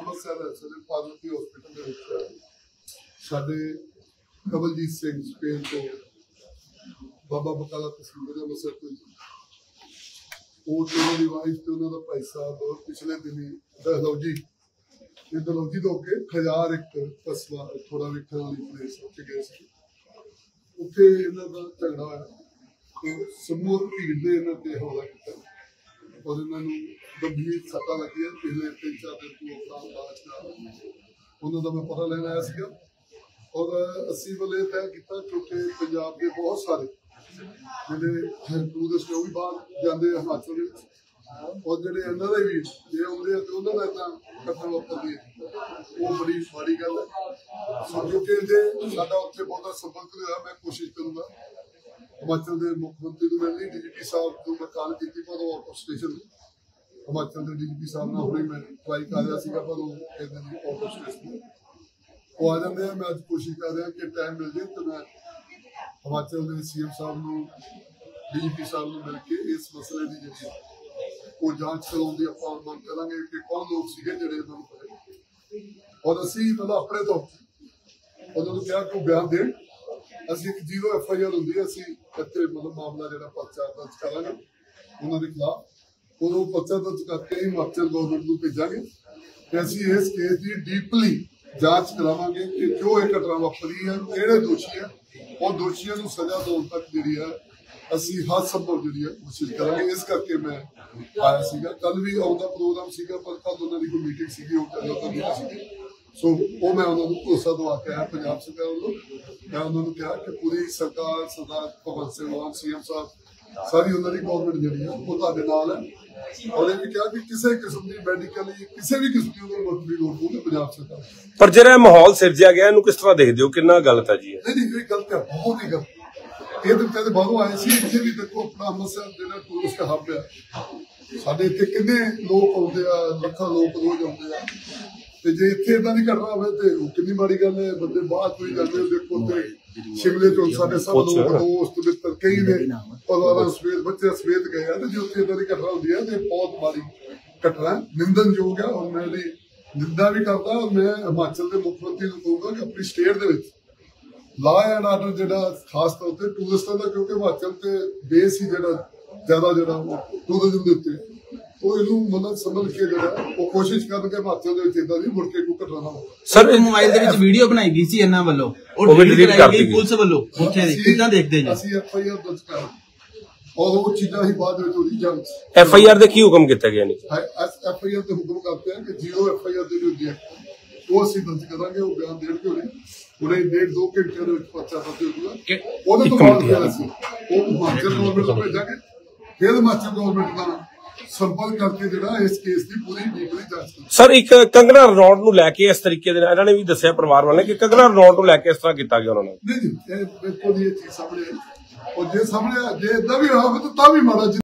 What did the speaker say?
Amritsar civil Parvati hospital ਦੇ ਵਿੱਚ ਸਾਡੇ ਕਬਲਜੀਤ ਸਿੰਘ ਸਪੇਨ ਤੋਂ ਬਾਬਾ ਬਕਾਲਾ ਤਸਵੀਰ ਦੇ ਮਸਰ ਤੋਂ ਉਹ ਤੇ ਦੀ ਵਾਈਫ ਤੇ ਉਹਨਾਂ ਦਾ ਭਾਈ ਸਾਹਿਬ ਪਿਛਲੇ ਦਿਨੀ ਦਹਲੌਜੀ ਇਹ ਦਹਲੌਜੀ ਤੋਂ ਅੱਗੇ ਖਜਾਰ ਇੱਕ ਕਸਬਾ ਥੋੜਾ ਵੇਖਣ ਵਾਲੀ ਪਲੇਸ ਉੱਥੇ ਗਏ ਸੀ। ਉੱਥੇ ਇਹਨਾਂ ਦਾ ਝਗੜਾ ਹੋਇਆ। ਸਮੂਹ ਭੀੜ ਨੇ ਇਹਨਾਂ ਤੇ ਹਮਲਾ ਕੀਤਾ। ਔਰ ਇਹਨਾਂ ਨੂੰ ਸੱਟਾਂ ਲੱਗੀਆਂ ਪਿਛਲੇ ਤਿੰਨ ਚਾਰ ਦਿਨ ਤੋਂ ਉਪਰਾਂਤ ਬਾਅਦ ਦਾ ਉਹਨਾਂ ਦਾ ਮੈਂ ਪਤਾ ਲੈਣ ਆਇਆ ਸੀਗਾ। ਔਰ ਅਸੀਂ ਵੱਲੇ ਤੈਅ ਕੀਤਾ ਕਿਉਂਕਿ ਪੰਜਾਬ ਦੇ ਬਹੁਤ ਸਾਰੇ ਜਿਹੜੇ ਟੂਰਿਸਟ ਉਹ ਵੀ ਬਾਹਰ ਜਾਂਦੇ ਆ ਹਿਮਾਚਲ ਦੇ ਵਿੱਚ। ਔਰ ਜਿਹੜੇ ਇਹਨਾਂ ਦੇ ਵੀ ਜੇ ਆਉਂਦੇ ਆ ਤੇ ਉਹਨਾਂ ਦਾ ਤਾਂ ਘਟਨਾ ਵਾਪਰਦੀ ਉਹ ਬੜੀ ਮਾੜੀ ਗੱਲ ਹੈ। ਸੋ ਕਿਉਂਕਿ ਸਾਡਾ ਉੱਥੇ ਬਹੁਤਾ ਸੰਪਰਕ ਨਹੀਂ ਹੋਇਆ, ਮੈਂ ਕੋਸ਼ਿਸ਼ ਕਰੂੰਗਾ ਹਿਮਾਚਲ ਦੇ ਮੁੱਖ ਮੰਤਰੀ ਨੂੰ ਮਿਲਣੀ, ਡੀਜੀਪੀ ਸਾਹਿਬ ਤੋਂ ਮੈਂ ਕਾਲ ਕੀਤੀ, ਪਰ ਉਹ ਆਊਟ ਸਟੇਸ਼ਨ ਹਿਮਾਚਲ ਦੇ ਡੀਜੀਪੀ ਸਾਹਿਬ ਨਾਲ ਹੁਣੇ ਮੈਂ ਟਰਾਈ ਕਰ ਰਿਹਾ ਸੀਗਾ, ਪਰ ਉਹ ਕਹਿੰਦੇ ਜੀ ਆਊਟ ਸਟੇਸ਼ਨ ਉਹ ਆ ਜਾਂਦੇ ਆ, ਮੈਂ ਅੱਜ ਕੋਸ਼ਿਸ਼ ਕਰ ਰਿਹਾ ਕਿ ਟਾਈਮ ਮਿਲ ਜੇ ਤੇ ਮੈਂ ਹਿਮਾਚਲ ਦੇ ਸੀਐਮ ਸਾਹਿਬ ਨੂੰ, ਡੀਜੀਪੀ ਸਾਹਿਬ ਨੂੰ ਮਿਲ ਕੇ ਇਸ ਮਸਲੇ ਦੀ ਜਿਹੜੀ ਉਹ ਜਾਂਚ ਕਰਾਉਣ ਦੀ ਆਪਾਂ ਮੰਗ ਕਰਾਂਗੇ ਕਿ ਕੌਣ ਲੋਕ ਸੀਗੇ ਜਿਹੜੇ ਇਹਨਾਂ ਨੂੰ ਔਰ ਅਸੀਂ ਮਤਲਬ ਆਪਣੇ ਤੋਂ ਉਹਨਾਂ ਨੂੰ ਕਿਹਾ ਕਿ ਬਿਆਨ ਦੇਣ। ਅਸੀਂ ਜ਼ੀਰੋ ਐਫ ਆਈ ਆਰ ਹੁੰਦੀ ਹੈ, ਅਸੀਂ ਇੱਥੇ ਮਤਲਬ ਮਾਮਲਾ ਜਿਹੜਾ ਪਰਚਾ ਦਰਜ ਕਰਾਂਗੇ ਉਹਨਾਂ ਦੇ ਖਿਲਾਫ। ਉਦੋਂ ਪਰਚਾ ਦਰਜ ਕਰਕੇ ਹੀ ਹਿਮਾਚਲ ਗਵਰਨਮੈਂਟ ਨੂੰ ਭੇਜਾਂਗੇ ਤੇ ਅਸੀਂ ਇਸ ਕੇਸ ਦੀ ਡੀਪਲੀ ਜਾਂਚ ਕਰਾਵਾਂਗੇ ਕਿ ਕਿਉਂ ਇਹ ਘਟਨਾ ਵਾਪਰੀ ਹੈ, ਕਿਹੜੇ ਦੋਸ਼ੀ ਹੈ। ਉਹ ਦੋਸ਼ੀਆਂ ਨੂੰ ਸਜ਼ਾ ਦਿਵਾਉਣ ਤੱਕ ਜਿਹੜੀ ਹੈ, ਅਸੀਂ ਹੱਦ ਸੰਭਵ ਜਿਹੜੀ ਹੈ ਕੋਸ਼ਿਸ਼ ਕਰਾਂਗੇ। ਇਸ ਕਰਕੇ ਮੈਂ ਆਇਆ ਸੀਗਾ। ਕੱਲ ਵੀ ਆਉਂਦਾ ਪ੍ਰੋਗਰਾਮ ਸੀਗਾ, ਪਰ ਕੱਲ ਉਹਨਾਂ ਦੀ ਕੋਈ ਮੀਟਿੰਗ ਸੀਗੀ, ਉਹ ਚੱਲ ਉੱਧਰ ਨਹੀਂ ਸੀਗੀ ਸੋ ਉਹ ਮੈਂ ਉਹਨਾਂ ਨੂੰ ਭਰੋਸਾ ਦਵਾ ਕੇ ਆਇਆ ਪੰਜਾਬ ਸਰਕਾਰ ਵੱਲੋਂ। ਮੈਂ ਉਹਨਾਂ ਨੂੰ ਕਿਹਾ ਕਿ ਪੂਰੀ ਸਰਕਾਰ ਸਰਦਾਰ ਭਗਵੰਤ ਸਿੰਘ ਮਾਨ ਸੀਐਮ ਸਾਹਿਬ ਸਾਰੀ ਉਹਨਾਂ ਦੀ ਗਵਰਨਮੈਂਟ ਜਿਹੜੀ ਹੈ ਉਹ ਤੁਹਾਡੇ ਨਾਲ ਹੈ। ਇਹ ਵੀ ਕਿਹਾ ਕਿ ਕਿਸੇ ਕਿਸਮ ਦੀ ਮੈਡੀਕਲੀ ਕਿਸੇ ਵੀ ਕਿਸਮ ਦੀ ਉਹਨਾਂ ਨੂੰ ਮਦਦ ਦੀ ਲੋੜ ਹੋਵੇ ਪੰਜਾਬ ਸਰਕਾਰ ਪਰ ਜਿਹੜਾ ਮਾਹੌਲ ਸਿਰਜਿਆ ਗਿਆ ਇਹਨੂੰ ਕਿਸ ਤਰ੍ਹਾਂ ਦੇਖਦੇ ਹੋ? ਕਿੰਨਾ ਗਲਤ ਹੈ ਜੀ? ਨਹੀਂ ਨਹੀਂ ਇਹ ਗਲਤ ਹੈ ਬਹੁਤ ਹੀ ਗਲਤ। ਇਹ ਤਾਂ ਕਹਿੰਦੇ ਬਾਹਰੋਂ ਆਏ ਸੀ ਇੱਥੇ ਵੀ ਦੇਖੋ ਆਪਣਾ ਅੰਮ੍ਰਿਤਸਰ ਜਿਹੜਾ ਟੂਰਿਸਟ ਹੱਬ ਆ ਸਾਡੇ ਇੱਥੇ ਕਿੰਨੇ ਲੋਕ ਆਉਂਦੇ ਆ ਲੱਖਾਂ ਲੋਕ ਰੋਜ਼ ਆਉਂਦੇ ਆ। ਤੇ ਜੇ ਇੱਥੇ ਇਦਾਂ ਦੀ ਘਟਨਾ ਹੋਵੇ ਤੇ ਉਹ ਕਿੰਨੀ ਮਾੜੀ ਗੱਲ ਹੈ ਬੰਦੇ ਬਾਹਰ ਕੋਈ ਜਾਂਦੇ ਦੇਖੋ ਤੇ ਸ਼ਿਮਲੇ ਤੋਂ ਸਾਡੇ ਸਭ ਲੋਕ ਦੋਸਤ ਮਿੱਤਰ ਕਈ ਨੇ ਪਰਿਵਾਰਾਂ ਸਮੇਤ ਬੱਚੇ ਸਮੇਤ ਗਏ ਆ ਤੇ ਜੇ ਉੱਥੇ ਇਦਾਂ ਦੀ ਘਟਨਾ ਹੁੰਦੀ ਹੈ ਤੇ ਬਹੁਤ ਮਾੜੀ ਘਟਨਾ ਨਿੰਦਨਯੋਗ ਹੈ ਔਰ ਮੈਂ ਇਹਦੀ ਨਿੰਦਾ ਵੀ ਕਰਦਾ ਔਰ ਮੈਂ ਹਿਮਾਚਲ ਦੇ ਮੁੱਖ ਮੰਤਰੀ ਨੂੰ ਕਹੂੰਗਾ ਕਿ ਆਪਣੀ ਸਟੇਟ ਦੇ ਵਿੱਚ ਲਾ ਐਂਡ ਆਰਡਰ ਜਿਹੜਾ ਖਾਸ ਤੌਰ ਤੇ ਟੂਰਿਸਟਾਂ ਦਾ ਕਿਉਂਕਿ ਹਿਮਾਚਲ ਤੇ ਬੇਸ ਹੀ ਜਿਹੜਾ ਜ਼ਿਆਦਾ ਜਿਹੜਾ ਟੂਰਿਜ਼ਮ ਦੇ ਉੱਤੇ ਉਹ ਇਹਨੂੰ ਮਤਲਬ ਸਮਝ ਕੇ ਜਿਹੜਾ ਉਹ ਕੋਸ਼ਿਸ਼ ਕਰਨ ਕਿ ਹਿਮਾਚਲ ਦੇ ਵਿੱਚ ਇਦਾਂ ਦੀ ਮੁੜ ਕੇ ਕੋਈ ਘਟਨਾ ਨਾ ਹੋਵੇ। ਸਰ ਉਹ ਮੋਬਾਈਲ ਦੇ ਵਿੱਚ ਵੀਡੀਓ ਬਣਾਈ ਗਈ ਸੀ ਇਹਨਾਂ ਵੱਲੋਂ। ਉਹ ਕਰਾਈ ਕਰ ਦਿੱਤੀ। ਪੁਲਿਸ ਵੱਲੋਂ। ਉੱਥੇ ਦੀ ਕਿੱਦਾਂ ਦੇਖਦੇ ਜੀ? ਅਸੀਂ ਐਫ ਆਈ ਆਰ ਦਰਜ ਕਰ ਔਰ ਉਹ ਚੀਜ਼ਾਂ ਹੀ ਬਾਅਦ ਵਿੱਚ ਉਹਦੀ ਜਾਂਚ ਐਫ ਆਈ ਆਰ ਦੇ ਕੀ ਹੁਕਮ ਕੀਤਾ ਗਿਆ ਨਹੀਂ ਐਫ ਆਈ ਆਰ ਤੇ ਹੁਕਮ ਕਰਦੇ ਆ ਕਿ ਜ਼ੀਰੋ ਐਫ ਆਈ ਆਰ ਦੇ ਹੁੰਦੀ ਹੈ ਉਹ ਅਸੀਂ ਦਰਜ ਕਰਾਂਗੇ ਉਹ ਬਿਆਨ ਦੇਣਗੇ ਉਹਨੇ ਉਹਨੇ ਡੇਢ ਦੋ ਘੰਟੇ ਦੇ ਵਿੱਚ ਪਰਚਾ ਦਰਜ ਹੋਊਗਾ। ਉਹਦੇ ਤੋਂ ਬਾਅਦ ਅਸੀਂ ਉਹ ਹਿਮਾਚਲ ਗਵਰਨਮੈਂਟ ਨੂੰ ਭੇਜਾਂਗੇ। ਫਿਰ ਹਿਮਾਚਲ ਗਵਰਨਮੈਂਟ ਨਾਲ ਸੰਪਰਕ ਕਰਕੇ ਜਿਹੜਾ ਇਸ ਕੇਸ ਦੀ ਪੂਰੀ ਡੀਪਲੀ ਜਾਂਚ ਕਰਾਂਗੇ ਸਰ ਇੱਕ ਕੰਗਨਾ ਰਣੌਤ ਨੂੰ ਲੈ ਕੇ ਇਸ ਤਰੀਕੇ ਦੇ ਨਾਲ ਇਹਨਾਂ ਨੇ ਵੀ ਦੱਸਿਆ ਪਰਿਵਾਰ ਵਾਲਿਆਂ ਨੇ ਕਿ ਕੰਗਨਾ ਰਣੌਤ ਨੂੰ ਲੈ ਕੇ ਇਸ ਤਰ੍ਹਾਂ ਕੀਤਾ ਗਿਆ ਉਹਨਾਂ ਨਾਲ ਨਹੀਂ ਨਹੀਂ ਇਹ ਬਿਲਕੁਲ ਇਹ ਚੀਜ਼ ਸਾਹਮਣੇ। ਔਰ ਜੇ ਸਾਹਮਣੇ ਜੇ ਇਦਾਂ ਵੀ ਹੋਵੇ ਤਾਂ ਤਾਂ ਵੀ ਮਾੜਾ